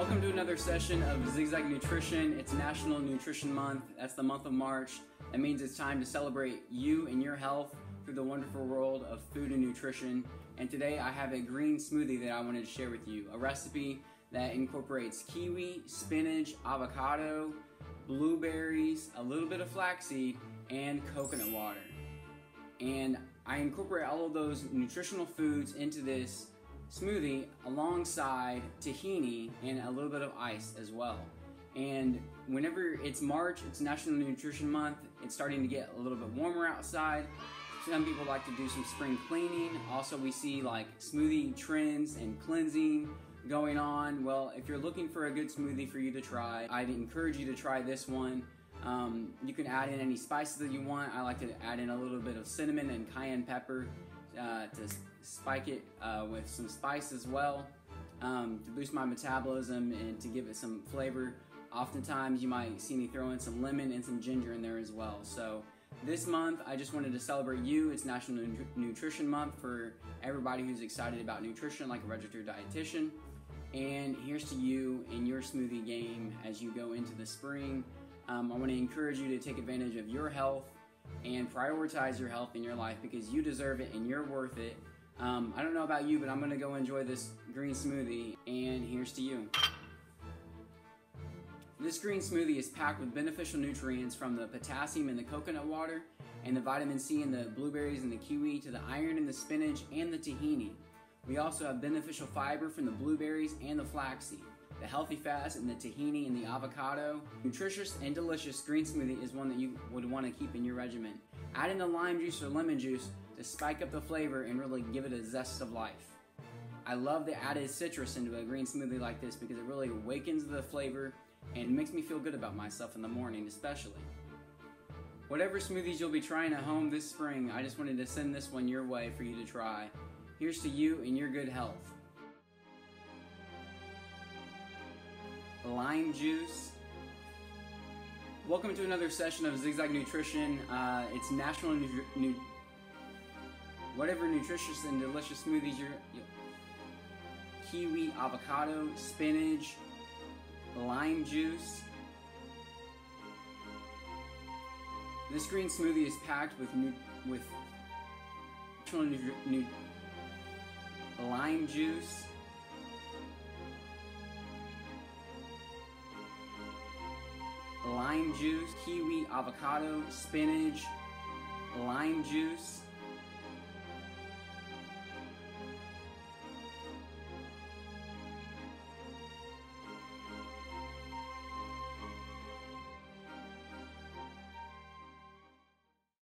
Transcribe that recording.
Welcome to another session of Zigzag Nutrition. It's National Nutrition Month. That's the month of March. That means it's time to celebrate you and your health through the wonderful world of food and nutrition. And today I have a green smoothie that I wanted to share with you. A recipe that incorporates kiwi, spinach, avocado, blueberries, a little bit of flaxseed, and coconut water. And I incorporate all of those nutritional foods into this smoothie alongside tahini and a little bit of ice as well. And whenever it's March, it's National Nutrition Month, it's starting to get a little bit warmer outside. Some people like to do some spring cleaning. Also, we see like smoothie trends and cleansing going on. Well, if you're looking for a good smoothie for you to try, I'd encourage you to try this one. Um, you can add in any spices that you want. I like to add in a little bit of cinnamon and cayenne pepper uh, to spike it uh, with some spice as well um, to boost my metabolism and to give it some flavor. Oftentimes, you might see me throw in some lemon and some ginger in there as well. So, this month, I just wanted to celebrate you. It's National Nutrition Month for everybody who's excited about nutrition, like a registered dietitian. And here's to you in your smoothie game as you go into the spring. Um, I want to encourage you to take advantage of your health and prioritize your health in your life because you deserve it and you're worth it. Um, I don't know about you, but I'm to go enjoy this green smoothie, and here's to you. This green smoothie is packed with beneficial nutrients from the potassium in the coconut water and the vitamin C in the blueberries and the kiwi to the iron in the spinach and the tahini. We also have beneficial fiber from the blueberries and the flaxseed. The healthy fats and the tahini and the avocado. Nutritious and delicious green smoothie is one that you would want to keep in your regimen. Add in the lime juice or lemon juice to spike up the flavor and really give it a zest of life. I love the added citrus into a green smoothie like this because it really awakens the flavor and makes me feel good about myself in the morning, especially. Whatever smoothies you'll be trying at home this spring, I just wanted to send this one your way for you to try. Here's to you and your good health. Lime juice. Welcome to another session of Zigzag Nutrition. Uh, it's National nu-, nu whatever nutritious and delicious smoothies you're. You, kiwi, avocado, spinach, lime juice. This green smoothie is packed with new, with nu, lime juice, juice, kiwi, avocado, spinach, lime juice,